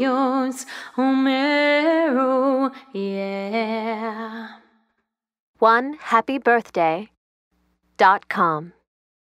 yours, Homero, yeah. One happy birthday dot com.